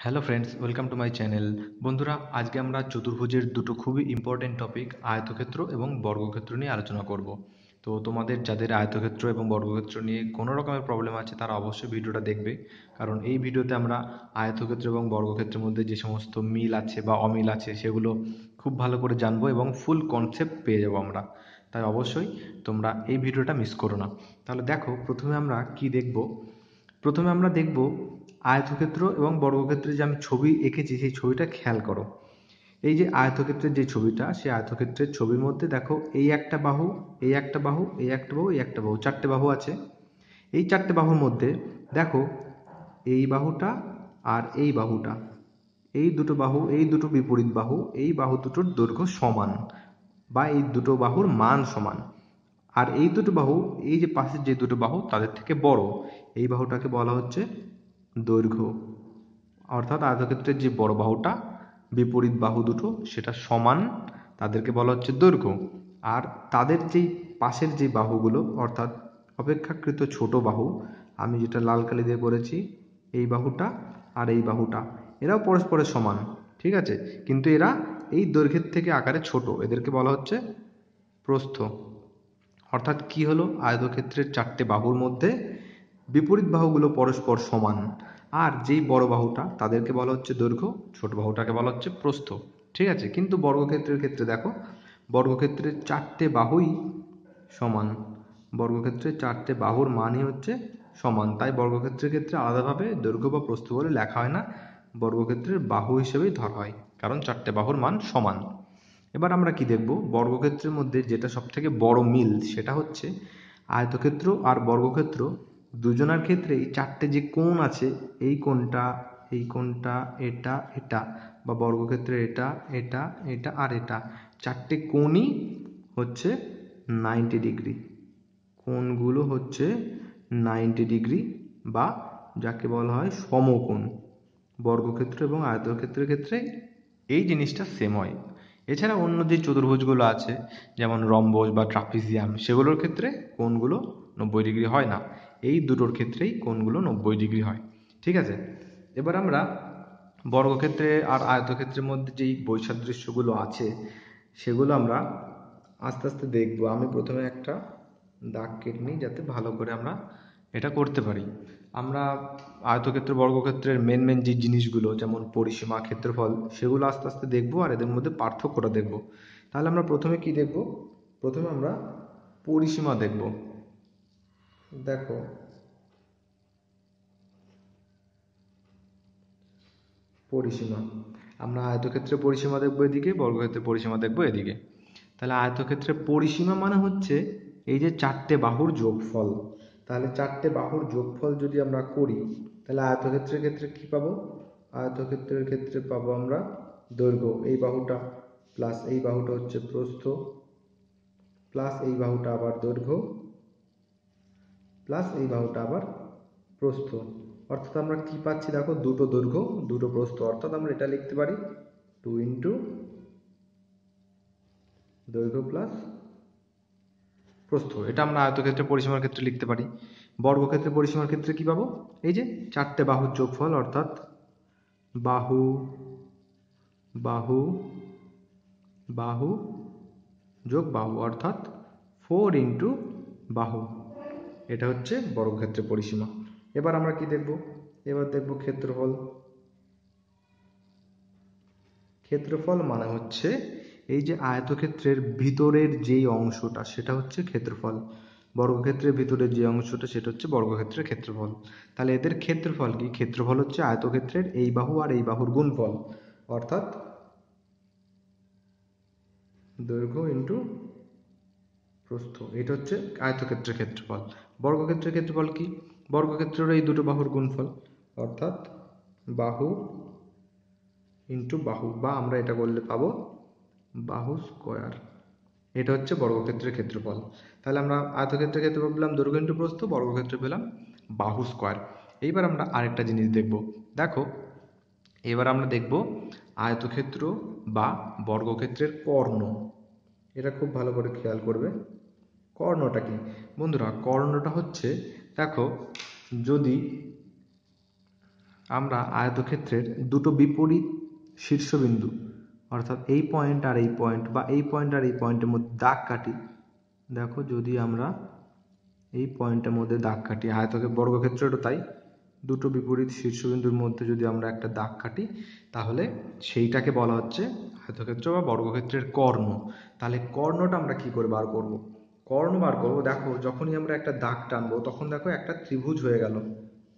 Hello friends welcome to my channel বন্ধুরা, আজকে আমরা চতুর্ভুজের দুটো খুবই ইম্পর্টেন্ট টপিক আয়তক্ষেত্র এবং বর্গক্ষেত্র নিয়ে আলোচনা করব। তো তোমাদের যাদের আয়তক্ষেত্র এবং বর্গক্ষেত্র নিয়ে কোনো রকমের প্রবলেম আছে, তারা অবশ্যই ভিডিওটা দেখবে। কারণ এই ভিডিওতে আমরা আয়তক্ষেত্র এবং বর্গক্ষেত্রের মধ্যে যে সমস্ত মিল আছে বা অমিল আছে, সেগুলো খুব ভালো করে জানব এবং ফুল কনসেপ্ট পেয়ে যাব আমরা। তাই অবশ্যই তোমরা এই ভিডিওটা মিস করো না। তাহলে দেখো, প্রথমে আমরা কি দেখব? প্রথমে আমরা দেখব আয়তক্ষেত্র এবং বর্গক্ষেত্রে যে আমি ছবি এঁকেছি, সেই ছবিটা খেয়াল করো। এই যে আয়তক্ষেত্রের যে ছবিটা, সেই আয়তক্ষেত্রের ছবির মধ্যে দেখো এই একটা বাহু, এই একটা বাহু, এই একটা বাহু, এই একটা বাহু, চারটে বাহু আছে। এই চারটে বাহুর মধ্যে দেখো এই বাহুটা আর এই বাহুটা। এই দুটো বাহু, এই দুটো বিপরীত বাহু, এই বাহু দুটোর দৈর্ঘ্য সমান বা এই দুটো বাহুর মান সমান। আর এই দুটো বাহু, এই যে পাশের যে দুটো বাহু, তাদের থেকে বড়। এই বাহুটাকে বলা হচ্ছে দৈর্ঘ্য। অর্থাৎ আয়তক্ষেত্রের যে বড় বাহুটা, বিপরীত বাহু দুটো, সেটা সমান তাদেরকে বলা হচ্ছে দৈর্ঘ্য। আর তাদের যেই পাশের যে বাহুগুলো, অর্থাৎ অপেক্ষাকৃত ছোট বাহু, আমি যেটা লাল কালি দিয়ে করেছি, এই বাহুটা আর এই বাহুটা, এরাও পরস্পরের সমান, ঠিক আছে? কিন্তু এরা এই দৈর্ঘ্যের থেকে আকারে ছোট, এদেরকে বলা হচ্ছে প্রস্থ। অর্থাৎ কি হলো? আয়তক্ষেত্রের চারটে বাহুর মধ্যে বিপরীত বাহুগুলো পরস্পর সমান। আর যেই বড় বাহুটা, তাদেরকে বলা হচ্ছে দৈর্ঘ্য, ছোট বাহুটাকে বলা হচ্ছে প্রস্থ। ঠিক আছে? কিন্তু বর্গক্ষেত্রের ক্ষেত্রে দেখো, বর্গক্ষেত্রের চারটে বাহুই সমান। বর্গক্ষেত্রের চারটে বাহুর মানই হচ্ছে সমান। তাই বর্গক্ষেত্রের ক্ষেত্রে আলাদাভাবে দৈর্ঘ্য বা প্রস্থ বলে লেখা হয় না। বর্গক্ষেত্রের বাহু হিসেবেই ধরা হয়, কারণ চারটে বাহুর মান সমান। এবার আমরা কি দেখব? বর্গক্ষেত্রের মধ্যে যেটা সবথেকে বড় মিল, সেটা হচ্ছে আয়তক্ষেত্র আর বর্গক্ষেত্র। দুজনার ক্ষেত্রে এই চারটে যে কোণ আছে, এই কোণটা এই কোণটা, এটা এটা, বা বর্গক্ষেত্রে এটা এটা এটা আর এটা, চারটে কোণই হচ্ছে নাইনটি ডিগ্রি। কোণগুলো হচ্ছে নাইনটি ডিগ্রি বা যাকে বলা হয় সমকোণ। বর্গক্ষেত্র এবং আয়তক্ষেত্রের ক্ষেত্রে এই জিনিসটা সেম হয়। এছাড়া অন্য যে চতুর্ভুজগুলো আছে, যেমন রম্বস বা ট্রাপিজিয়াম, সেগুলোর ক্ষেত্রে কোণগুলো নব্বই ডিগ্রি হয় না। এই দুটোর ক্ষেত্রেই কোণগুলো নব্বই ডিগ্রি হয়। ঠিক আছে? এবার আমরা বর্গক্ষেত্রে আর আয়তক্ষেত্রের মধ্যে যেই বৈসাদৃশ্যগুলো আছে, সেগুলো আমরা আস্তে আস্তে দেখব। আমি প্রথমে একটা দাগ কেটে নিই যাতে ভালো করে আমরা এটা করতে পারি। আমরা আয়তক্ষেত্র বর্গক্ষেত্রের মেন মেন যে জিনিসগুলো, যেমন পরিসীমা, ক্ষেত্রফল, সেগুলো আস্তে আস্তে দেখব আর এদের মধ্যে পার্থক্যটা দেখব। তাহলে আমরা প্রথমে কি দেখব? প্রথমে আমরা পরিসীমা দেখব। দেখো। পরিসীমা। আমরা আয়তক্ষেত্রে পরিসীমা দেখব এদিকে, বর্গক্ষেত্রে পরিসীমা দেখব এদিকে। তাহলে আয়তক্ষেত্রে পরিসীমা মানে হচ্ছে এই যে চারটে বাহুর যোগফল। তাহলে চারটে বাহুর যোগফল যদি আমরা করি, তাহলে আয়তক্ষেত্রের ক্ষেত্রে কি পাবো? আয়তক্ষেত্রের ক্ষেত্রে পাবো আমরা দৈর্ঘ্য। এই বাহুটা প্লাস এই বাহুটা হচ্ছে প্রস্থ প্লাস এই বাহুটা আবার দৈর্ঘ্য। প্লাস এই বাহুটা আবার প্রস্থ। অর্থাৎ আমরা কি পাচ্ছি দেখো? দুটো দৈর্ঘ্য, দুটো প্রস্থ। অর্থাৎ আমরা এটা লিখতে পারি টু ইন্টু দৈর্ঘ্য প্লাস প্রস্থ। এটা আমরা আয়তক্ষেত্রে পরিসীমার ক্ষেত্রে লিখতে পারি। বর্গক্ষেত্রে পরিসীমার ক্ষেত্রে কি পাবো? এই যে চারটে বাহুর যোগফল, অর্থাৎ বাহু বাহু বাহু যোগ বাহু, অর্থাৎ ফোর ইন্টু বাহু। এটা হচ্ছে বর্গক্ষেত্রে পরিসীমা। এবার আমরা কি দেখব? এবার দেখব ক্ষেত্রফল। ক্ষেত্রফল মানে হচ্ছে এই যে আয়তক্ষেত্রের ভিতরের যেই অংশটা, সেটা হচ্ছে ক্ষেত্রফল। বর্গক্ষেত্রের ভিতরের যে অংশটা, সেটা হচ্ছে বর্গক্ষেত্রের ক্ষেত্রফল। তাহলে এদের ক্ষেত্রফল কি? ক্ষেত্রফল হচ্ছে আয়তক্ষেত্রের এই বাহু আর এই বাহুর গুণফল। অর্থাৎ দৈর্ঘ্য ইন্টু প্রস্থ। এটা হচ্ছে আয়তক্ষেত্রের ক্ষেত্রফল। বর্গক্ষেত্রের ক্ষেত্রফল কি? বর্গক্ষেত্রের এই দুটো বাহুর গুণফল। অর্থাৎ বাহু ইন্টু বাহু, বা আমরা এটা করলে পাবো বাহু স্কোয়ার এটা হচ্ছে বর্গক্ষেত্রের ক্ষেত্রফল। তাহলে আমরা আয়তক্ষেত্রের ক্ষেত্রফল পেলাম দৈর্ঘ্য ইন্টু প্রস্থ, বর্গক্ষেত্রে পেলাম বাহু স্কোয়ার এইবার আমরা আরেকটা জিনিস দেখব। দেখো, এবার আমরা দেখব আয়তক্ষেত্র বা বর্গক্ষেত্রের কর্ণ। এটা খুব ভালো করে খেয়াল করবে। কর্ণটা কি? বন্ধুরা, কর্ণটা হচ্ছে, দেখো, যদি আমরা আয়তক্ষেত্রের দুটো বিপরীত শীর্ষবিন্দু, অর্থাৎ এই পয়েন্ট আর এই পয়েন্ট বা এই পয়েন্ট আর এই পয়েন্টের মধ্যে দাগ কাটি, দেখো, যদি আমরা এই পয়েন্টের মধ্যে দাগ কাটি আয়তকে বর্গক্ষেত্রেরও তাই, দুটো বিপরীত শীর্ষবিন্দুর মধ্যে যদি আমরা একটা দাগ কাটি, তাহলে সেইটাকে বলা হচ্ছে আয়তক্ষেত্র বা বর্গক্ষেত্রের কর্ণ। তাহলে কর্ণটা আমরা কি করে বার করব? কর্ণ বার করব দেখো যখনই আমরা একটা দাগ টানবো, তখন দেখো একটা ত্রিভুজ হয়ে গেল।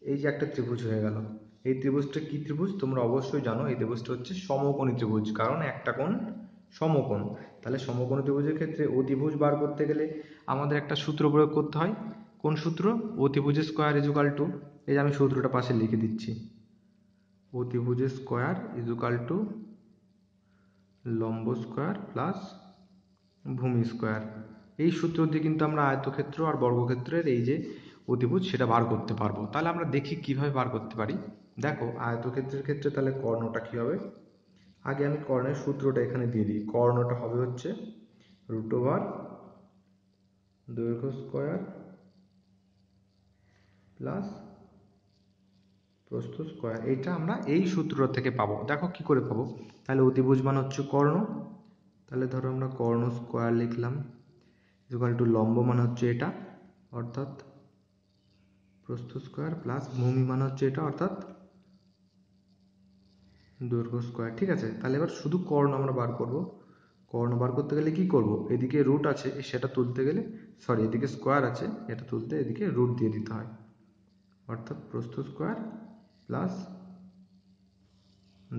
এই যে একটা ত্রিভুজ হয়ে গেল। এই ত্রিভুজটা কি ত্রিভুজ? তোমরা অবশ্যই জানো, এই ত্রিভুজটা হচ্ছে সমকোণী ত্রিভুজ, কারণ একটা কোণ সমকোণ। তাহলে সমকোণী ত্রিভুজের ক্ষেত্রে অতিভুজ বার করতে গেলে আমাদের একটা সূত্র প্রয়োগ করতে হয়। কোন সূত্র? অতিভুজের স্কোয়ার ইজুকাল টু এই যে আমি সূত্রটা পাশে লিখে দিচ্ছি। অতিভুজের স্কোয়ার ইজুকাল টু লম্ব স্কোয়ার প্লাস ভূমি স্কোয়ার এই সূত্র দিয়ে কিন্তু আমরা আয়তক্ষেত্র আর বর্গক্ষেত্রের এই যে অতিভুজ সেটা বার করতে পারব। তাহলে আমরা দেখি কীভাবে বার করতে পারি। দেখো, আয়তক্ষেত্রের ক্ষেত্রে তাহলে কর্ণটা কী হবে? আগে আমি কর্ণের সূত্রটা এখানে দিয়ে দিই। কর্ণটা হবে হচ্ছে রুট ওভার দৈর্ঘ্য স্কোয়ার প্লাস প্রস্থ স্কোয়ার। এটা আমরা এই সূত্র থেকে পাবো। দেখো কি করে পাবো? তাহলে অতিভুজ মান হচ্ছে কর্ণ। তাহলে ধরো আমরা কর্ণ স্কোয়ার লিখলাম। ইকুয়াল টু লম্ব মান হচ্ছে এটা, অর্থাৎ প্রস্থ স্কোয়ার প্লাস ভূমি মান হচ্ছে এটা, অর্থাৎ দৈর্ঘ্য স্কোয়ার ঠিক আছে? তাহলে এবার শুধু কর্ণ আমরা বার করব। কর্ণ বার করতে গেলে কি করব? এদিকে রুট আছে সেটা তুলতে গেলে সরি এদিকে স্কোয়ার আছে, এটা তুলতে এদিকে রুট দিয়ে দিতে হয়। অর্থাৎ প্রস্থ স্কোয়ার প্লাস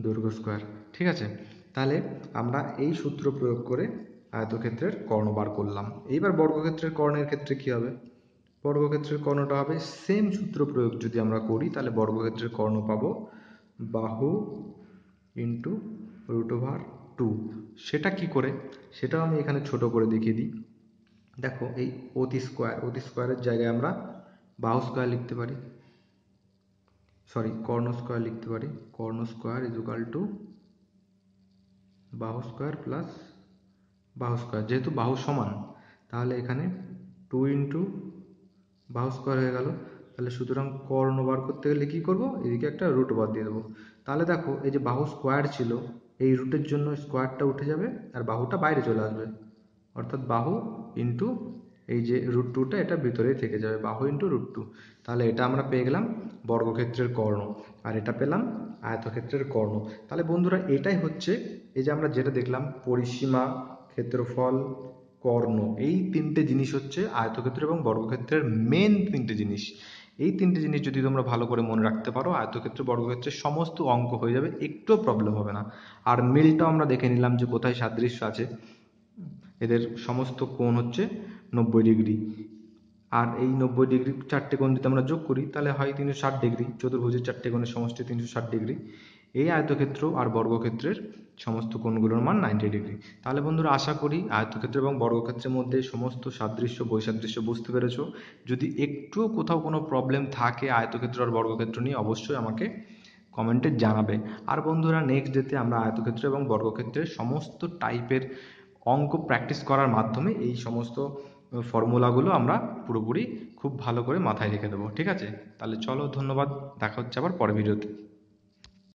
দৈর্ঘ্য স্কোয়ার ঠিক আছে? তাহলে আমরা এই সূত্র প্রয়োগ করে আয়তক্ষেত্রের কর্ণ বার করলাম। এইবার বর্গক্ষেত্রের কর্ণের ক্ষেত্রে কি হবে? বর্গক্ষেত্রের কর্ণটা হবে সেম সূত্র প্রয়োগ যদি আমরা করি, তাহলে বর্গক্ষেত্রের কর্ণ পাবো বাহু ইন্টু রুট ওভার টু সেটা কি করে? সেটাও আমি এখানে ছোট করে দেখিয়ে দিই। দেখো, এই অতি স্কোয়ার অতি স্কোয়ারের জায়গায় আমরা বাহু স্কোয়ার লিখতে পারি। সরি কর্ণ স্কোয়ার লিখতে পারি। কর্ণ স্কোয়ার ইজুকাল টু বাহু স্কোয়ার প্লাস বাহু স্কোয়ার যেহেতু বাহু সমান, তাহলে এখানে টু ইন্টু বাহু স্কোয়ার হয়ে গেল। তাহলে সুতরাং কর্ণ বার করতে গেলে কী করব? এদিকে একটা রুট বার দিয়ে দেবো। তাহলে দেখো, এই যে বাহু স্কোয়ার ছিল, এই রুটের জন্য স্কোয়ারটা উঠে যাবে আর বাহুটা বাইরে চলে আসবে। অর্থাৎ বাহু ইন্টু এই যে রুট টুটা এটা ভিতরেই থেকে যাবে। বাহু ইন্টু রুট টু তাহলে এটা আমরা পেয়ে গেলাম বর্গক্ষেত্রের কর্ণ। আর এটা পেলাম আয়তক্ষেত্রের কর্ণ। তাহলে বন্ধুরা, এটাই হচ্ছে এই যে আমরা যেটা দেখলাম, পরিসীমা ক্ষেত্রফল, কর্ণ, এই তিনটে জিনিস হচ্ছে আয়তক্ষেত্র এবং বর্গক্ষেত্রের মেন তিনটে জিনিস। এই তিনটে জিনিস যদি তোমরা ভালো করে মনে রাখতে পারো, আয়তক্ষেত্র, বর্গক্ষেত্রের সমস্ত অঙ্ক হয়ে যাবে, একটুও প্রবলেম হবে না। আর মিলটাও আমরা দেখে নিলাম যে কোথায় সাদৃশ্য আছে। এদের সমস্ত কোণ হচ্ছে নব্বই ডিগ্রি। আর এই নব্বই ডিগ্রি চারটে কোণ যদি আমরা যোগ করি, তাহলে হয় তিনশো ষাট ডিগ্রি। চতুর্ভুজের চারটে কোণের সমষ্টি তিনশো ষাট ডিগ্রি। এই আয়তক্ষেত্র আর বর্গক্ষেত্রের সমস্ত কোণগুলোর মান নাইনটি ডিগ্রি তাহলে বন্ধুরা আশা করি আয়তক্ষেত্র এবং বর্গক্ষেত্রের মধ্যে সমস্ত সাদৃশ্য, বৈসাদৃশ্য বুঝতে পেরেছ। যদি একটুও কোথাও কোনো প্রবলেম থাকে আয়তক্ষেত্র আর বর্গক্ষেত্র নিয়ে, অবশ্যই আমাকে কমেন্টে জানাবে। আর বন্ধুরা নেক্সট ডেতে আমরা আয়তক্ষেত্র এবং বর্গক্ষেত্রের সমস্ত টাইপের অঙ্ক প্র্যাকটিস করার মাধ্যমে এই সমস্ত ফর্মুলাগুলো আমরা পুরোপুরি খুব ভালো করে মাথায় রেখে দেবো। ঠিক আছে? তাহলে চলো ধন্যবাদ। দেখা হচ্ছে আবার পরের ভিডিওতে